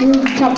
嗯，差不。